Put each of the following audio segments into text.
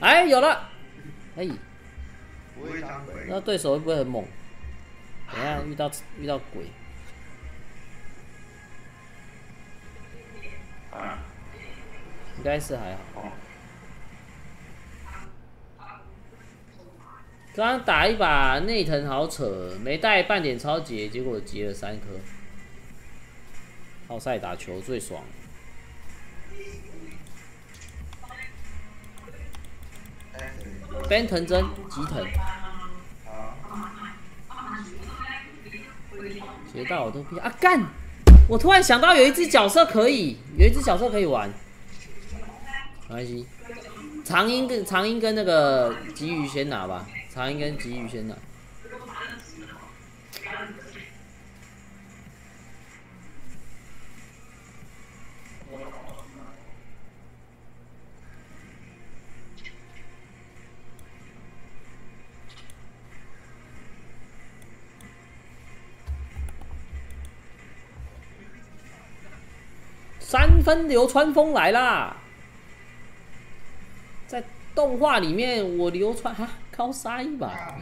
哎，有了！哎，不会当鬼，那对手会不会很猛？等一下遇到遇到鬼，应该是还好。刚刚打一把内藤好扯，没带半点超节，结果结了三颗。奥赛打球最爽。Ben 藤真吉藤，学到我都屁啊干！我突然想到有一只角色可以，有一只角色可以玩，没关系。长音跟长音跟那个吉鱼先拿吧，长音跟吉鱼先拿。三分流川枫来啦！在动画里面，我流川哈靠杀一把，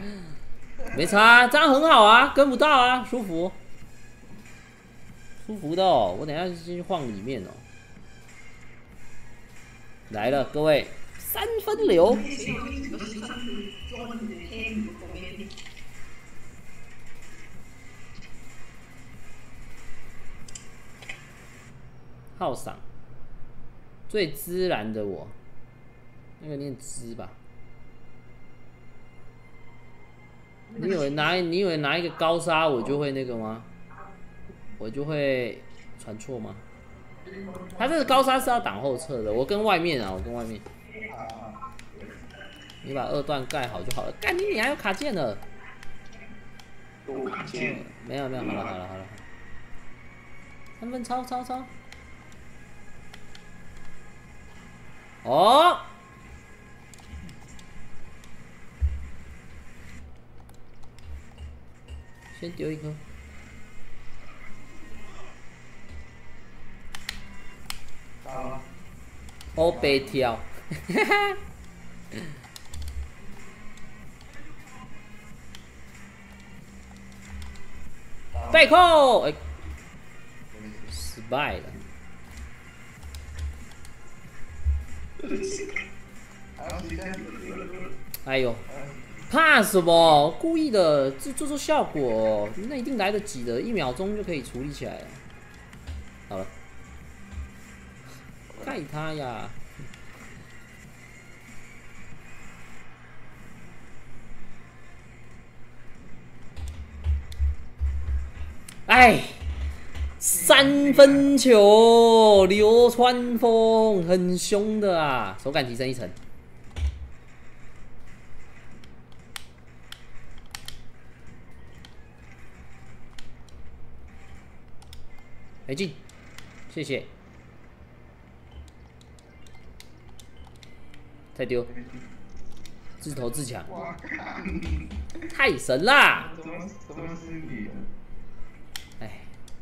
没差，这样很好啊，跟不到啊，舒服，舒服的哦。我等一下先去晃里面哦。来了，各位，三分流。浩赏，最自然的我，那个念滋吧？你以为拿你以为拿一个高沙我就会那个吗？我就会传错吗？他这个高沙是要挡后撤的，我跟外面啊，我跟外面。你把二段盖好就好了。干你你还有卡件了？有卡件？没有没有，好了好了好了。三分超超超。哦，先丢一个。好。哦，白跳，哈哈。背扣，哎，失败了。哎呦，怕什么？故意的，这做做效果，那一定来得及的，一秒钟就可以处理起来了。好了，盖他呀！哎。三分球，流川枫很凶的啊，手感提升一层。没进，谢谢。再丢，自投自抢，太神啦！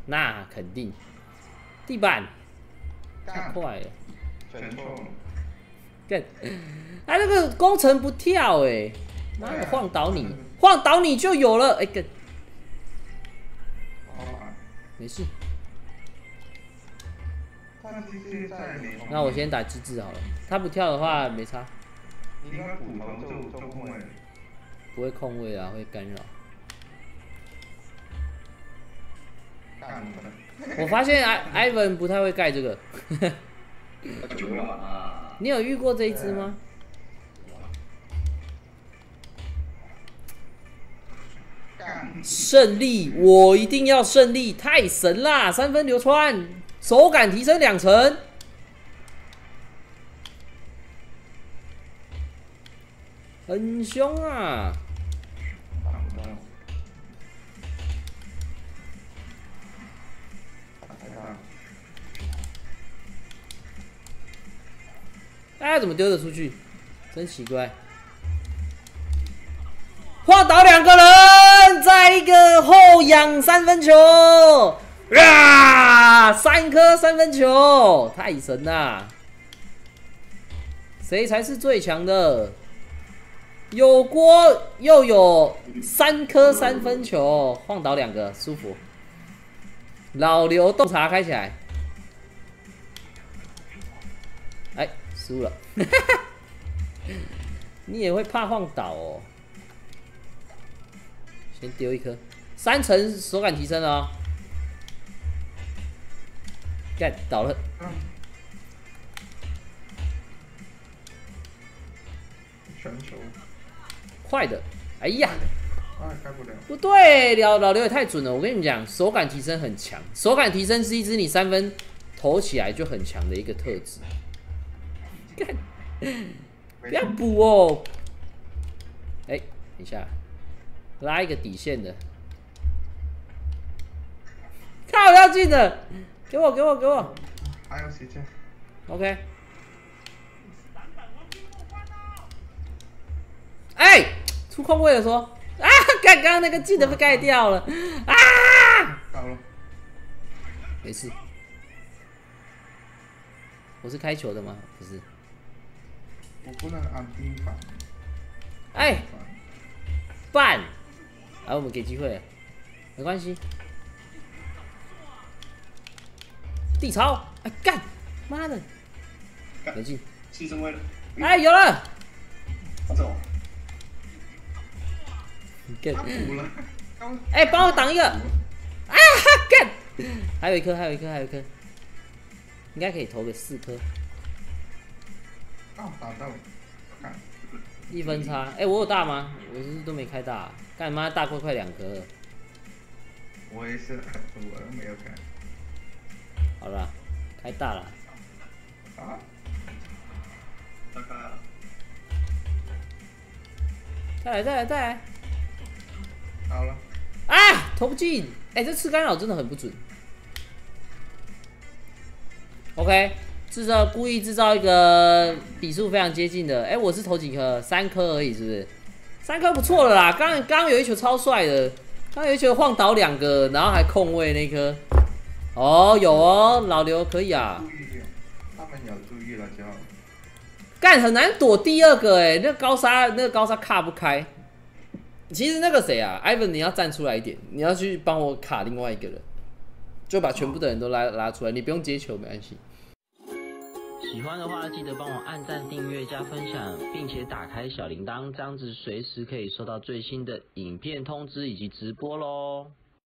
那肯定，地板太快了，全错。干，哎，那个工程不跳哎，妈的晃倒你，晃倒你就有了哎个，没事。那我先打机制好了，他不跳的话没差。应该普通就就控位，不会控位啊，会干扰。我发现艾艾文不太会盖这个，你有遇过这一只吗？胜利，我一定要胜利！太神啦，三分流川，手感提升两成，很凶啊！哎，怎么丢得出去？真奇怪！晃倒两个人，再一个后仰三分球，啊，三颗三分球，太神啦！谁才是最强的？有锅又有三颗三分球，晃倒两个，舒服。老刘洞察开起来，哎，输了。你也会怕晃倒哦。先丢一颗，三层手感提升了哦。干倒了，全球，快的！哎呀，啊，开不了。不对，老老刘也太准了。我跟你们讲，手感提升很强，手感提升是一支你三分投起来就很强的一个特质。干，不要补哦。哎，等一下，拉一个底线的，靠，要进的，给我，给我，给我还有时间，，OK。哎，出空位了说，啊，刚刚那个技能被盖掉了，啊，到了。没事。我是开球的吗？不是。我不能按兵法。哎，半，啊，我们给机会了，没关系。地超，哎干，妈的，冷静，牺牲位了，哎有了，走。干。他，补了。刚哎帮我挡一个，啊干，还有一颗，还有一颗，还有一颗，应该可以投个四颗，刚打到，看，一分差。哎，我有大吗？我是都没开大，干妈大块快两颗。了。我也是，我都没有看。好了，开大了。啊？再来，再来，再来！好了，啊，投不进！哎、这次干扰真的很不准。OK，制造故意制造一个比数非常接近的。哎、我是投几颗？三颗而已，是不是？三颗不错了啦。刚刚刚有一球超帅的，刚刚有一球晃倒两个，然后还空位那颗。哦，有哦，老刘可以啊。注意点，他们有注意了就好。干很难躲第二个哎，那个高沙那个高沙卡不开。其实那个谁啊，Ivan，你要站出来一点，你要去帮我卡另外一个人，就把全部的人都拉拉出来，你不用接球没关系。喜欢的话，记得帮我按赞、订阅、加分享，并且打开小铃铛，这样子随时可以收到最新的影片通知以及直播喽。